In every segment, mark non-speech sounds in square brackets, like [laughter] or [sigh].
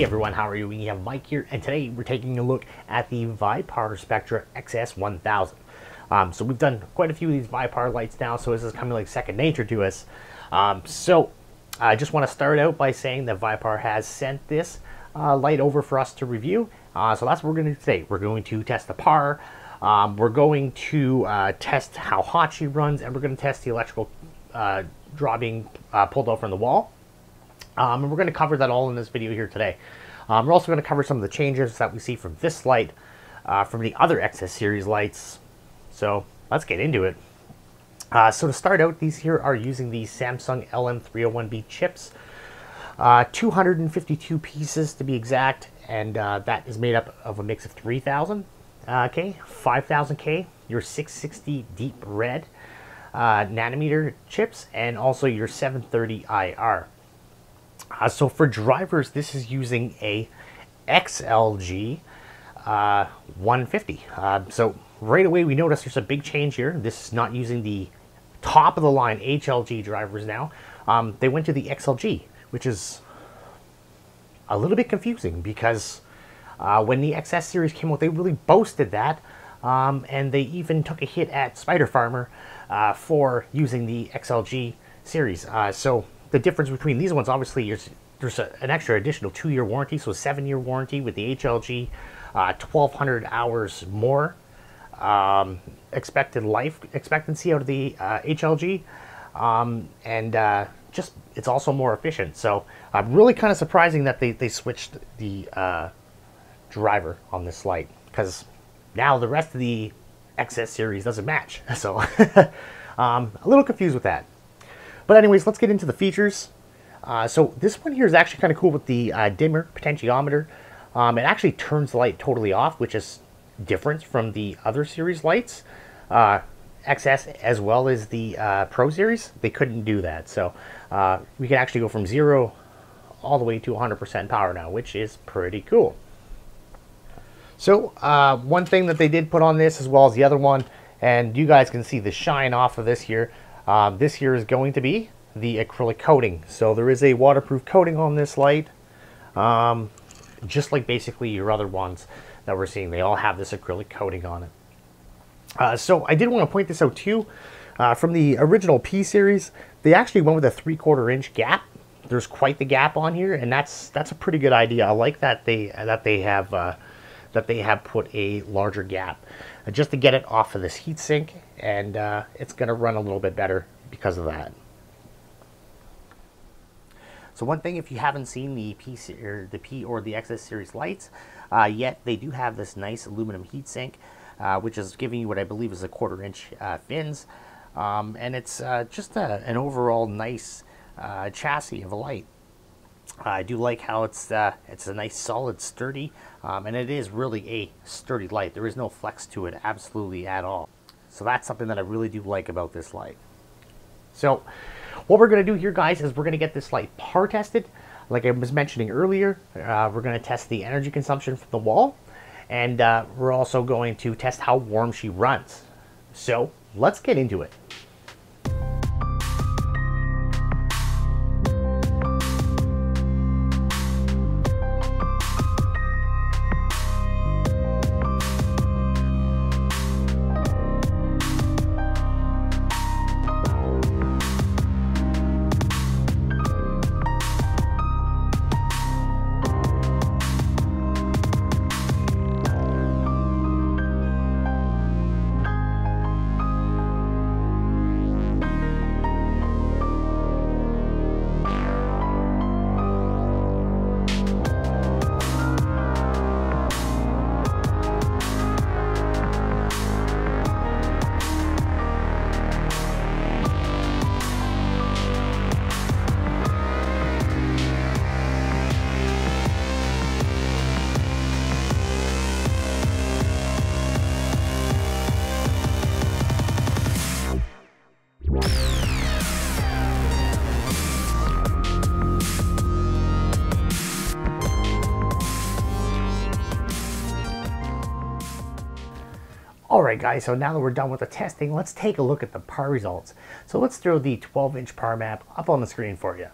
Hey everyone, how are you? We have Mike here, and today we're taking a look at the Vipar Spectra XS1000. Um, so we've done quite a few of these Vipar lights now, so this is coming like second nature to us. Um, so I just want to start out by saying that Vipar has sent this uh, light over for us to review. Uh, so that's what we're going to do today. We're going to test the PAR, um, we're going to uh, test how hot she runs, and we're going to test the electrical uh, draw being uh, pulled out from the wall. Um, and we're going to cover that all in this video here today. Um, we're also going to cover some of the changes that we see from this light, uh, from the other XS series lights. So let's get into it. Uh, so to start out, these here are using the Samsung LM301B chips. Uh, 252 pieces to be exact, and uh, that is made up of a mix of 3000 uh, K, 5000 K, your 660 deep red uh, nanometer chips, and also your 730 IR. Uh, so for drivers, this is using a XLG uh, 150. Uh, so right away we notice there's a big change here. This is not using the top of the line HLG drivers now. Um, they went to the XLG, which is a little bit confusing because uh, when the XS series came out, they really boasted that. Um, and they even took a hit at Spider Farmer uh, for using the XLG series. Uh, so the difference between these ones, obviously, is there's a, an extra additional two-year warranty, so a seven-year warranty with the HLG, uh, 1,200 hours more um, expected life expectancy out of the uh, HLG, um, and uh, just it's also more efficient. So uh, really kind of surprising that they, they switched the uh, driver on this light because now the rest of the XS series doesn't match. [laughs] So [laughs] um, a little confused with that. But anyways, let's get into the features. Uh, so this one here is actually kind of cool with the uh, dimmer potentiometer. Um, it actually turns the light totally off, which is different from the other series lights. Uh, XS as well as the uh, Pro series, they couldn't do that. So uh, we can actually go from zero all the way to 100% power now, which is pretty cool. So uh, one thing that they did put on this as well as the other one, and you guys can see the shine off of this here, uh, this here is going to be the acrylic coating. So there is a waterproof coating on this light, um, just like basically your other ones that we're seeing. They all have this acrylic coating on it. Uh, so I did want to point this out too. Uh, from the original P series, they actually went with a three-quarter inch gap. There's quite the gap on here, and that's that's a pretty good idea. I like that they that they have uh, that they have put a larger gap just to get it off of this heatsink and uh, it's going to run a little bit better because of that. So one thing, if you haven't seen the P or the P or the XS series lights uh, yet, they do have this nice aluminum heatsink, uh, which is giving you what I believe is a quarter inch uh, fins, um, and it's uh, just a, an overall nice uh, chassis of a light. I do like how it's uh, it's a nice solid sturdy um, and it is really a sturdy light. There is no flex to it absolutely at all. So that's something that I really do like about this light. So what we're going to do here, guys, is we're going to get this light par tested. Like I was mentioning earlier, uh, we're going to test the energy consumption from the wall. And uh, we're also going to test how warm she runs. So let's get into it. Alright guys, so now that we're done with the testing, let's take a look at the PAR results. So let's throw the 12 inch PAR map up on the screen for you.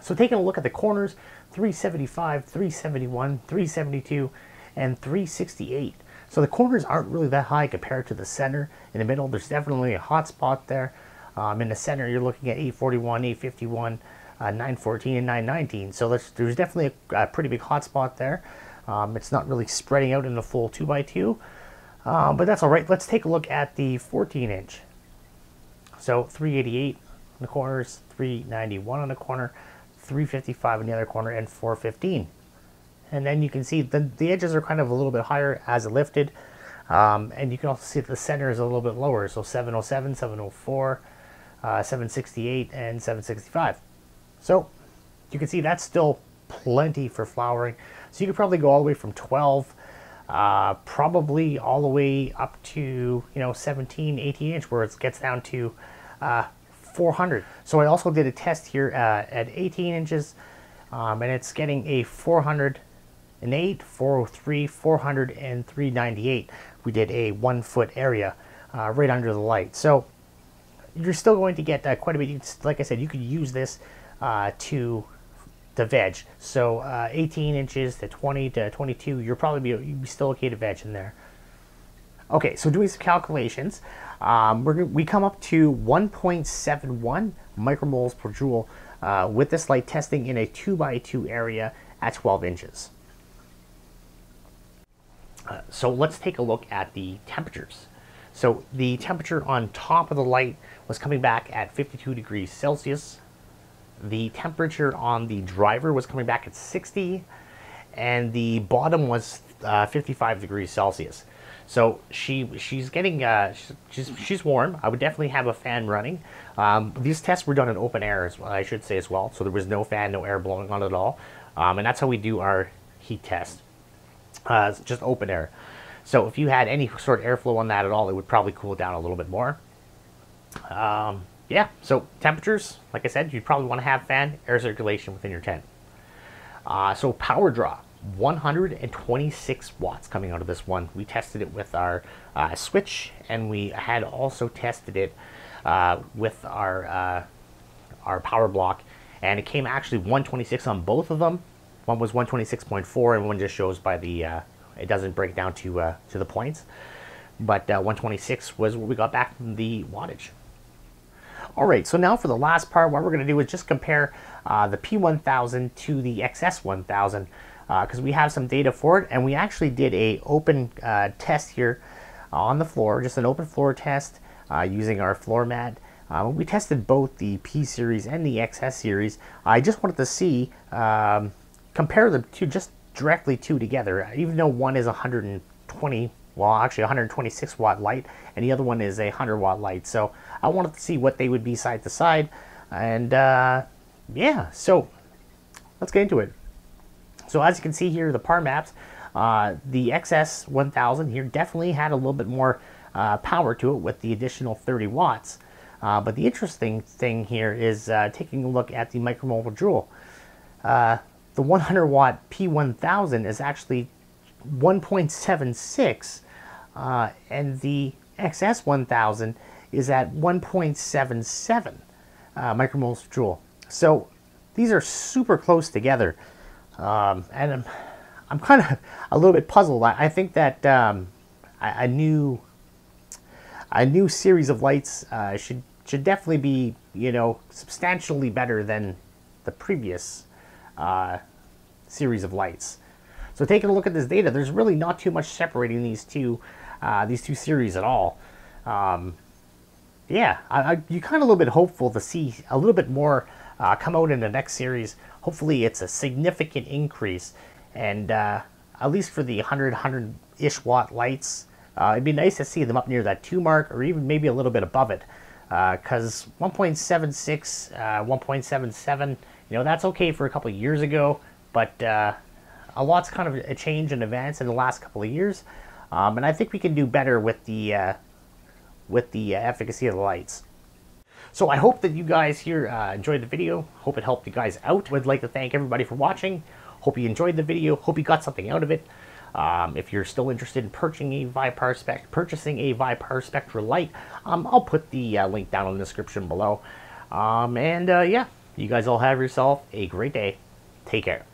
So taking a look at the corners, 375, 371, 372, and 368. So the corners aren't really that high compared to the center. In the middle, there's definitely a hot spot there. Um, in the center, you're looking at 841, 851, uh, 914, and 919. So there's, there's definitely a, a, pretty big hot spot there. Um, it's not really spreading out in the full 2x2, um, but that's all right. Let's take a look at the 14 inch. So 388 on the corners, 391 on the corner, 355 in the other corner, and 415. And then you can see the, the edges are kind of a little bit higher as it lifted. Um, and you can also see that the center is a little bit lower. So 707, 704, uh, 768, and 765. So you can see that's still plenty for flowering. So you could probably go all the way from 12, uh, probably all the way up to, you know, 17, 18 inch where it gets down to uh, 400. So I also did a test here uh, at 18 inches um, and it's getting a 408, 403, 400, and 398. We did a one foot area uh, right under the light. So you're still going to get uh, quite a bit. Like I said, you could use this uh, to veg. So uh, 18 inches to 20 to 22, you're probably be, you'd be still okay to veg in there. Okay, so doing some calculations, um, we come up to 1.71 micromoles per joule uh, with this light testing in a 2x2 area at 12 inches. Uh, so let's take a look at the temperatures. So the temperature on top of the light was coming back at 52 degrees Celsius. The temperature on the driver was coming back at 60 and the bottom was uh, 55 degrees Celsius. So she she's getting uh, she's she's warm. I would definitely have a fan running. Um, these tests were done in open air, as I should say as well. So there was no fan, no air blowing on it at all, um, and that's how we do our heat test. Uh, just open air. So if you had any sort of airflow on that at all, it would probably cool down a little bit more. Um, yeah. So temperatures, like I said, you'd probably want to have fan air circulation within your tent. Uh, so power draw. 126 watts coming out of this one. We tested it with our uh, switch, and we had also tested it uh, with our uh, our power block, and it came actually 126 on both of them. One was 126.4, and one just shows by the uh, it doesn't break down to uh, to the points. But uh, 126 was what we got back from the wattage. All right, so now for the last part, what we're going to do is just compare the P1000 to the XS1000 because uh, we have some data for it and we actually did a open uh, test here on the floor just an open floor test uh, using our floor mat. Uh, we tested both the P series and the XS series. I just wanted to see um, compare the two just directly two together even though one is 120 well actually 126 watt light and the other one is a 100 watt light so I wanted to see what they would be side to side and uh, yeah so let's get into it so as you can see here, the PAR maps, uh, the XS1000 here definitely had a little bit more uh, power to it with the additional 30 watts. Uh, but the interesting thing here is uh, taking a look at the micromole per joule. Uh, the 100 watt P1000 is actually 1.76 uh, and the XS1000 is at 1.77 micromoles per joule. So these are super close together. Um, and I'm, I'm kind of a little bit puzzled. I, I think that um, a, a, new a new series of lights uh, should should definitely be you know substantially better than the previous uh, series of lights. So taking a look at this data, there's really not too much separating these two uh, these two series at all. Um, yeah, I, I, you're kind of a little bit hopeful to see a little bit more uh, come out in the next series. Hopefully it's a significant increase and uh, at least for the 100, 100-ish watt lights, uh, it'd be nice to see them up near that 2 mark or even maybe a little bit above it because uh, 1.76, uh, 1.77, you know, that's okay for a couple years ago, but uh, a lot's kind of a change in advance in the last couple of years. Um, and I think we can do better with the with the efficacy of the lights. So I hope that you guys here uh, enjoyed the video. Hope it helped you guys out. Would like to thank everybody for watching. Hope you enjoyed the video. Hope you got something out of it. Um, if you're still interested in purchasing a Vipar spec, purchasing a Vipar Spectra light, um, I'll put the uh, link down in the description below. Um, and uh, yeah, You guys all have yourself a great day. Take care.